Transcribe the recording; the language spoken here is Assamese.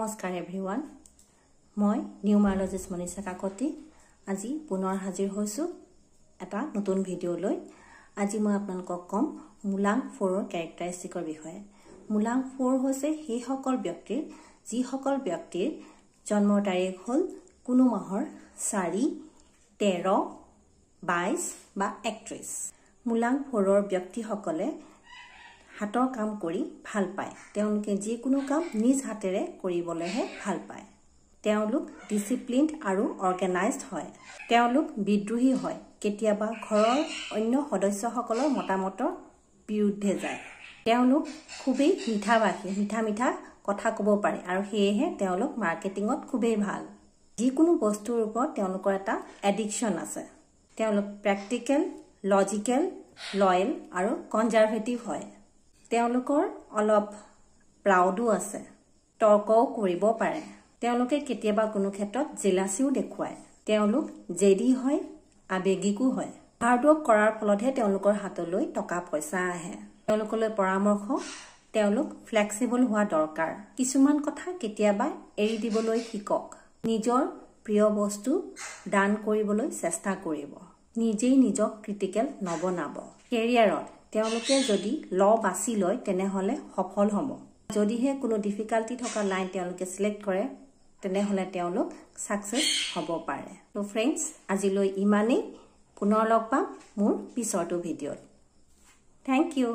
নমস্কাৰ এভৰিৱান মই নিউমাৰলজিষ্ট মনীষা কাকতি। আজি পুনৰ হাজিৰ হৈছোঁ এটা নতুন ভিডিঅ' লৈ। আজি মই আপোনালোকক ক'ম মূলাং ফ'ৰৰ কেৰেক্টাৰিষ্টিকৰ বিষয়ে। মূলাং ফ'ৰ হৈছে সেইসকল ব্যক্তিৰ যিসকল ব্যক্তিৰ জন্মৰ তাৰিখ হ'ল কোনো মাহৰ চাৰি তেৰ বাইছ বা একত্ৰিছ। মূলাং ফ'ৰৰ ব্যক্তিসকলে হাতৰ কাম কৰি ভাল পায়। তেওঁলোকে যিকোনো কাম নিজ হাতেৰে কৰিবলৈহে ভাল পায়। তেওঁলোক ডিচিপ্লিন আৰু অৰ্গেনাইজড হয়। তেওঁলোক বিদ্ৰোহী হয়। কেতিয়াবা ঘৰৰ অন্য সদস্যসকলৰ মতামতৰ বিৰুদ্ধে যায়। তেওঁলোক খুবেই মিঠাভাষী মিঠা মিঠা কথা ক'ব পাৰে আৰু সেয়েহে তেওঁলোক মাৰ্কেটিঙত খুবেই ভাল। যিকোনো বস্তুৰ ওপৰত তেওঁলোকৰ এটা এডিকশ্যন আছে। তেওঁলোক প্ৰেক্টিকেল লজিকেল লয়েল আৰু কনজাৰ্ভেটিভ হয়। তেওঁলোকৰ অলপ প্ৰাউডো আছে। তৰ্কও কৰিব পাৰে। তেওঁলোকে কেতিয়াবা কোনো ক্ষেত্ৰত জিলাচীও দেখুৱায়। তেওঁলোক জেদি হয় আৱেগিকো হয়। হাৰ্ডৱৰ্ক কৰাৰ ফলতহে তেওঁলোকৰ হাতলৈ টকা পইচা আহে। তেওঁলোকলৈ পৰামৰ্শ তেওঁলোক ফ্লেক্সিবল হোৱা দৰকাৰ। কিছুমান কথা কেতিয়াবা এৰি দিবলৈ শিকক। নিজৰ প্ৰিয় বস্তু দান কৰিবলৈ চেষ্টা কৰিব। নিজেই নিজক ক্ৰিটিকেল নবনাব। কেৰিয়াৰত তেওঁলোকে যদি ল বাছি লয় তেনেহ'লে সফল হ'ব। যদিহে কোনো ডিফিকাল্টি থকা লাইন তেওঁলোকে চিলেক্ট কৰে তেনেহ'লে তেওঁলোক ছাকচেছ হ'ব পাৰে। ত' ফ্ৰেণ্ডছ আজিলৈ ইমানেই। পুনৰ লগ পাম মোৰ পিছৰটো ভিডিঅ'ত। Thank U